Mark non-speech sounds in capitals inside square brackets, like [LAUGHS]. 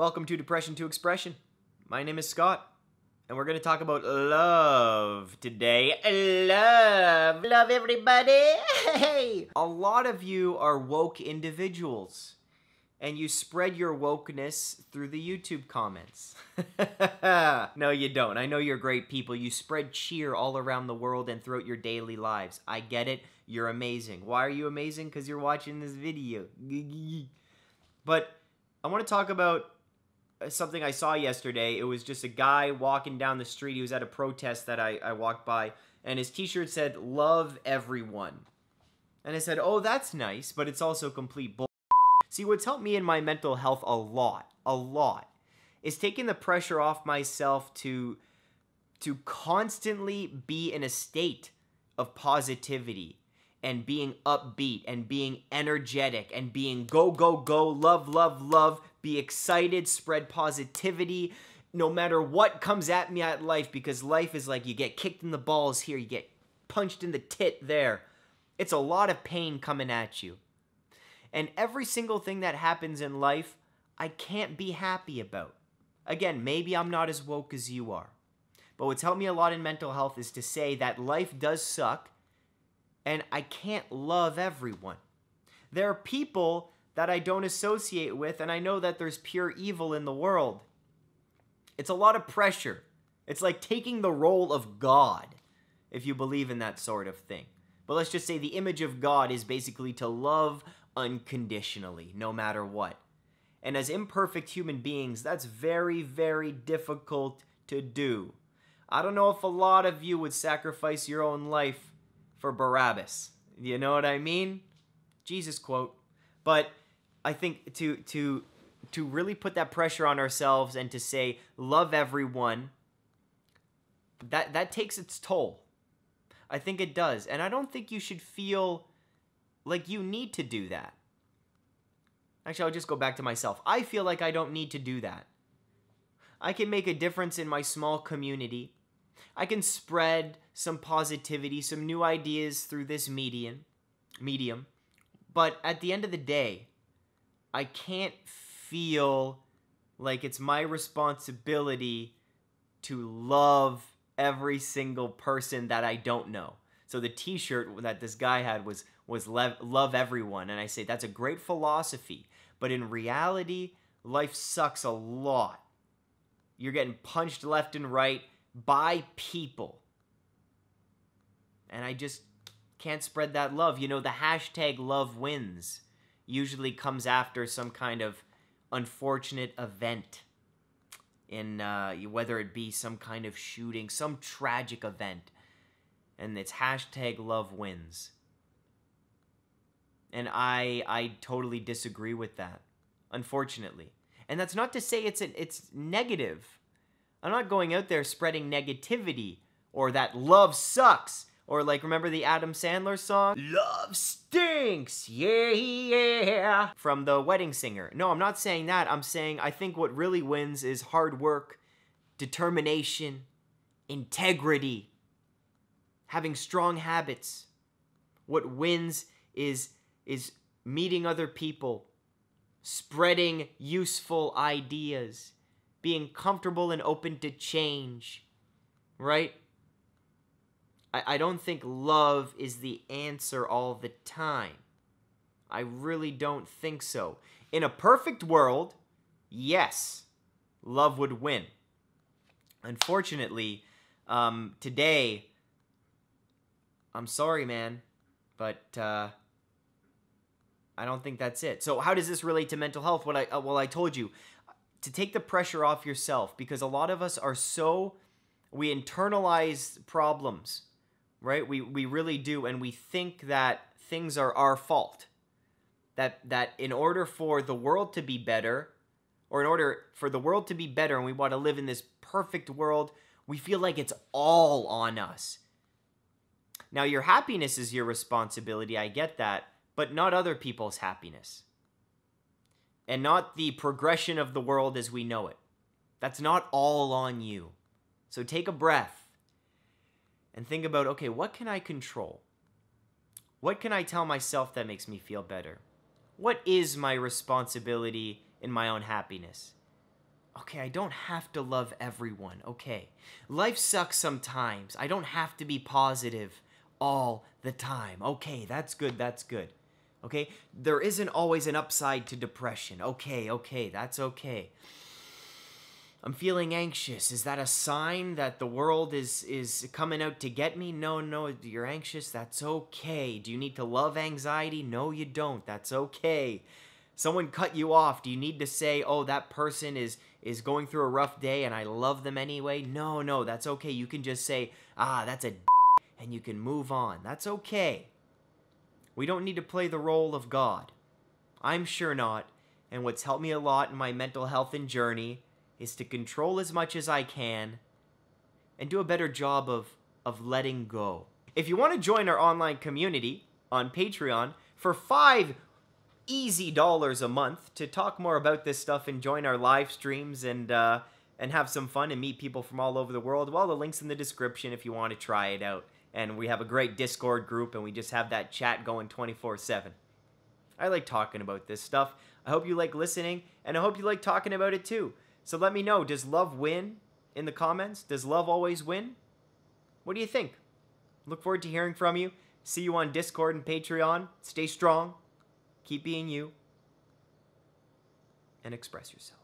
Welcome to Depression to Expression. My name is Scott, and we're going to talk about love today. Love. Love everybody. [LAUGHS] Hey. A lot of you are woke individuals, and you spread your wokeness through the YouTube comments. [LAUGHS] no, you don't. I know you're great people. You spread cheer all around the world and throughout your daily lives. I get it. You're amazing. Why are you amazing? Because you're watching this video. [LAUGHS] But I want to talk about something I saw yesterday. It was just a guy walking down the street. He was at a protest that I, I walked by, and his t shirt said, Love everyone. And I said, Oh, that's nice, but it's also complete bull. See, what's helped me in my mental health a lot, a lot, is taking the pressure off myself to to constantly be in a state of positivity and being upbeat and being energetic and being go go go love love love be excited spread positivity no matter what comes at me at life because life is like you get kicked in the balls here you get punched in the tit there. It's a lot of pain coming at you. And every single thing that happens in life i can't be happy about. Again maybe i'm not as woke as you are. But what's helped me a lot in mental health is to say that life does suck and I can't love everyone. There are people that I don't associate with, and I know that there's pure evil in the world. It's a lot of pressure. It's like taking the role of God, if you believe in that sort of thing. But let's just say the image of God is basically to love unconditionally, no matter what. And as imperfect human beings, that's very, very difficult to do. I don't know if a lot of you would sacrifice your own life for Barabbas. You know what I mean? Jesus quote. But I think to to to really put that pressure on ourselves and to say love everyone that that takes its toll. I think it does. And I don't think you should feel like you need to do that. Actually, I'll just go back to myself. I feel like I don't need to do that. I can make a difference in my small community. I can spread some positivity, some new ideas through this medium, medium. But at the end of the day, I can't feel like it's my responsibility to love every single person that I don't know. So the t-shirt that this guy had was was love everyone and I say that's a great philosophy, but in reality, life sucks a lot. You're getting punched left and right by people. And I just can't spread that love. You know, the hashtag love wins usually comes after some kind of unfortunate event in uh, whether it be some kind of shooting, some tragic event, and it's hashtag love wins. And I I totally disagree with that, unfortunately. And that's not to say it's it's negative. I'm not going out there spreading negativity or that love sucks or like remember the Adam Sandler song? Love stinks. Yeah, yeah. From the wedding singer. No, I'm not saying that. I'm saying I think what really wins is hard work, determination, integrity, having strong habits. What wins is is meeting other people, spreading useful ideas, being comfortable and open to change, right? I, I don't think love is the answer all the time. I really don't think so. In a perfect world, yes, love would win. Unfortunately, um, today, I'm sorry, man, but uh, I don't think that's it. So, how does this relate to mental health? What I uh, well, I told you to take the pressure off yourself because a lot of us are so we internalize problems, right? We we really do and we think that things are our fault. That that in order for the world to be better or in order for the world to be better and we want to live in this perfect world, we feel like it's all on us. Now, your happiness is your responsibility, I get that, but not other people's happiness and not the progression of the world as we know it. That's not all on you. So take a breath and think about okay, what can I control? What can I tell myself that makes me feel better? What is my responsibility in my own happiness? Okay, I don't have to love everyone. Okay. Life sucks sometimes. I don't have to be positive all the time. Okay, that's good. That's good. Okay? There isn't always an upside to depression. Okay, okay, that's okay. I'm feeling anxious. Is that a sign that the world is is coming out to get me? No, no, you're anxious. That's okay. Do you need to love anxiety? No, you don't. That's okay. Someone cut you off. Do you need to say, "Oh, that person is is going through a rough day and I love them anyway?" No, no, that's okay. You can just say, "Ah, that's a and you can move on. That's okay. We don't need to play the role of God. I'm sure not. And what's helped me a lot in my mental health and journey is to control as much as I can and do a better job of, of letting go. If you want to join our online community on Patreon for five easy dollars a month to talk more about this stuff and join our live streams and uh, and have some fun and meet people from all over the world, well, the link's in the description if you want to try it out. And we have a great Discord group and we just have that chat going 24 7. I like talking about this stuff. I hope you like listening and I hope you like talking about it too. So let me know does love win in the comments? Does love always win? What do you think? Look forward to hearing from you. See you on Discord and Patreon. Stay strong, keep being you, and express yourself.